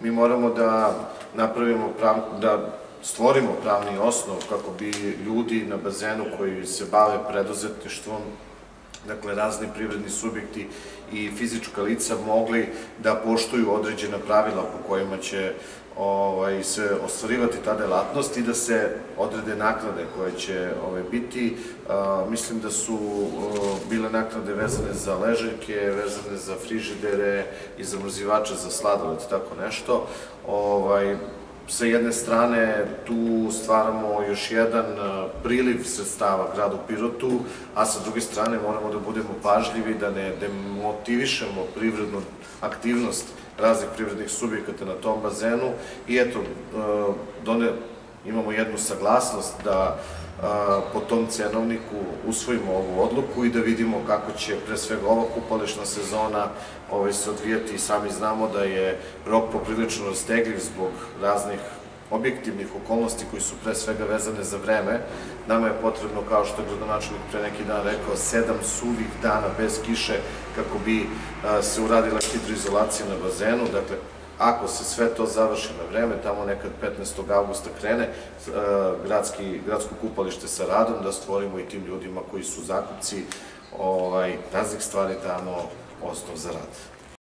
Mi moramo da napravimo prav, da stvorimo pravni osnov kako bi ljudi na bazenu koji se bave preduzetništvom, dakle razni privredni subjekti i fizička lica mogli da poštuju određena pravila po kojima će ovaj, se ostvarivati ta delatnost i da se odrede naknade koje će ovaj, biti. A, mislim da su bile naknade vezane za ležaljke, vezane za frižidere i zamrzivače za sladoled, tako nešto. Ovaj, sa jedne strane tu stvaramo još jedan a, priliv sredstava gradu Pirotu, a sa druge strane moramo da budemo pažljivi, da ne demotivišemo privrednu aktivnost raznih privrednih subjekata na tom bazenu. I eto, a, done, imamo jednu saglasnost da po tom cenovniku usvojimo ovu odluku i da vidimo kako će pre svega ova kupališna sezona ovaj, se odvijati sami znamo da je rok poprilično rastegljiv zbog raznih objektivnih okolnosti koji su pre svega vezane za vreme. Nama je potrebno, kao što je gradonačelnik pre neki dan rekao, sedam suvih dana bez kiše kako bi se uradila hidroizolacija na bazenu. Dakle, ako se sve to završi na vreme, tamo nekad 15. augusta krene e, gradski, gradsko kupalište sa radom, da stvorimo i tim ljudima koji su zakupci ovaj, raznih stvari tamo osnov za rad.